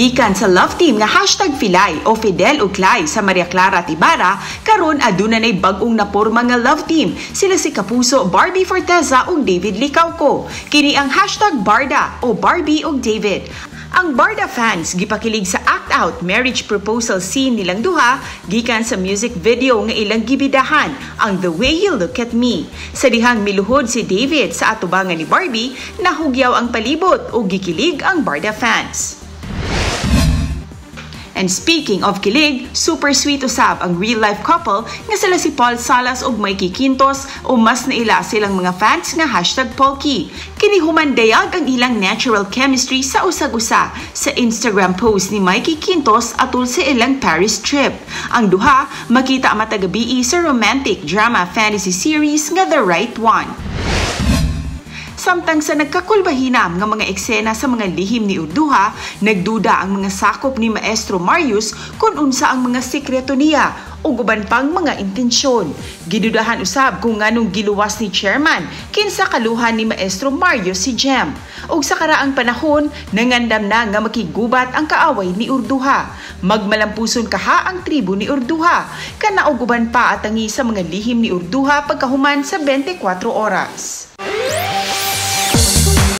Gikan sa love team nga hashtag Filay o Fidel Uklay sa Maria Clara Tibara, karon aduna nay bag-ong napurma nga love team. Sila si Kapuso Barbie Forteza ug David Licauco. Kini ang hashtag Barda o Barbie ug David. Ang Barda fans gipakilig sa act out marriage proposal scene nilang duha gikan sa music video nga ilang gibidahan ang The Way You Look at Me. Sa dihang miluhod si David sa atubangan ni Barbie, nahugyaw ang palibot o gikilig ang Barda fans. And speaking of kilig, super sweet usab ang real-life couple nga sila si Paul Salas ug Mikey Quintos o mas naila silang mga fans nga hashtag Polky. Kini humandayag ang ilang natural chemistry sa usag-usa sa Instagram post ni Mikey Quintos atul sa ilang Paris trip. Ang duha makita matagabi sa romantic drama fantasy series nga The Right One. Samtang sa nagkakulbahinam nga mga eksena sa mga lihim ni Urduha, nagduda ang mga sakop ni Maestro Marius kung unsa ang mga sikreto niya o guban pang mga intensyon. Gidudahan usab kung nganong giluwas ni chairman kinsa kaluhan ni Maestro Marius si Jem. Ug sa karaang panahon, nangandam na nga makigubat ang kaaway ni Urduha. Magmalampuson kaha ang tribo ni Urduha. Kana og pa atangi sa mga lihim ni Urduha pagkahuman sa 24 oras.